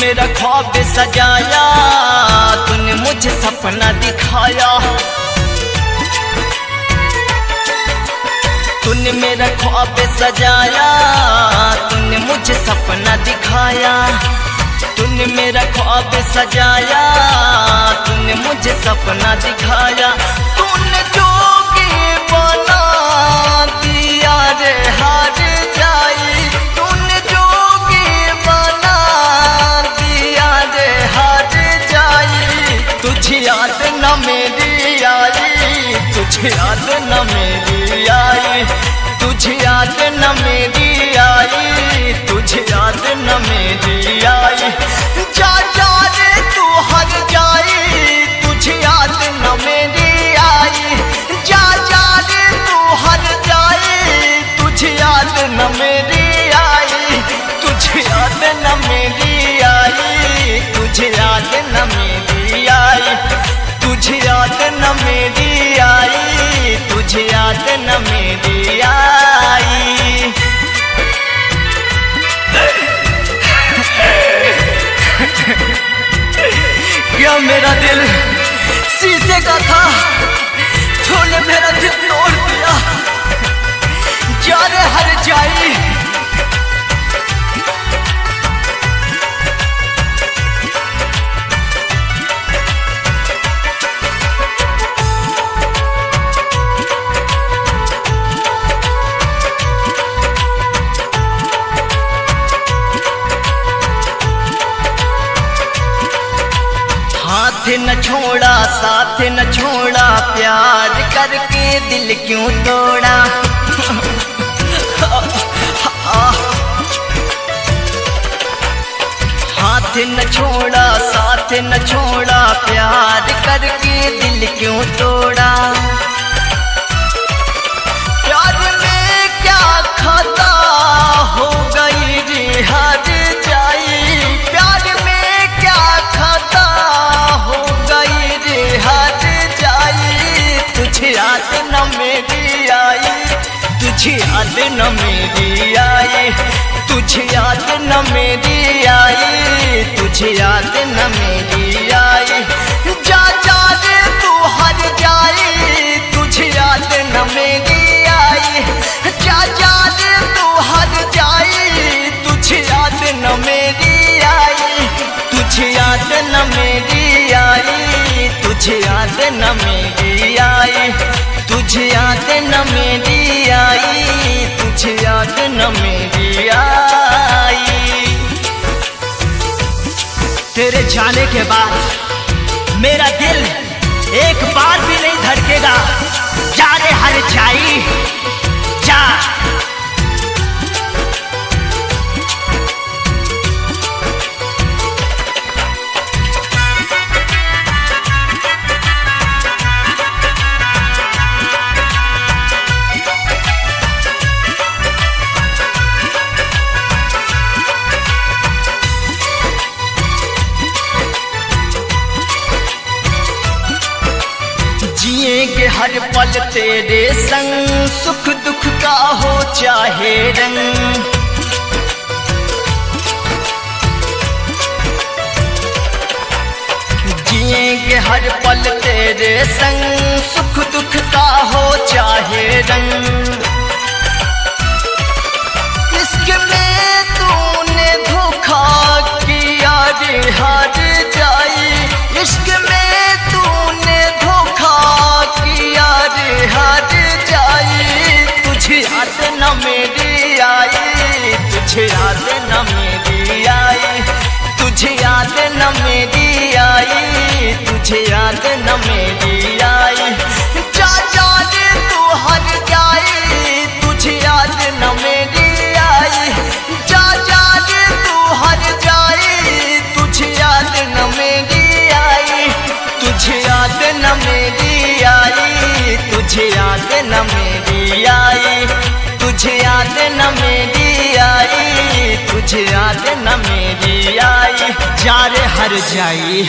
मेरा ख्वाब सजाया, तूने मुझे सपना दिखाया। तूने मेरा ख्वाब सजाया, तूने मुझे सपना दिखाया। तूने मेरा ख्वाब सजाया, तूने मुझे सपना दिखाया। तुझे याद न मेरी आई, तुझे याद न मेरी आई, तुझे याद न मेरी आई। जा जा रे तू हर जाई तुझे याद न मेरी आई। जा जा रे तू हर जाई तुझे याद न मेरी आई। तुझे याद न मेरी आई, तुझे याद न मेरी का था। तूने मेरा दिल तोड़ दिया। जा रे हर जाई। हाथ न छोड़ा, साथ न छोड़ा, प्यार करके दिल क्यों तोड़ा? हाथ न छोड़ा, साथ न छोड़ा, प्यार करके दिल क्यों तोड़ा? न मेरी आई, तुझे याद न मेरी आई, तुझे याद न मेरी आई, तुझे याद न मेरी आई। जा जा रे तू हर जाए तुझे याद न मेरी आई। जा जा रे तू हर जाए तुझे याद न मेरी आई। तुझे याद न मेरी आई, तुझे याद न मेरी आई। तुझे याद न मेरी आई, तुझे याद न मेरी आई। तेरे जाने के बाद मेरा दिल एक बार भी नहीं धड़केगा। जा रे हर जाई हर पल तेरे संग सुख दुख का हो चाहे रंग। जिएँगे हर पल तेरे संग सुख दुख का हो चाहे रंग। याद न मेरी आई, तुझे याद न मेरी आई। जा जा, तू हर जाई तुझे याद न मेरी आई। जा जा, तू हर जाई तुझे याद न मेरी आई। तुझे याद न मेरी आई, तुझे याद न मेरी आई। तुझे याद न मेरी आई, तुझे याद न जाई